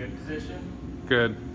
good position. Good.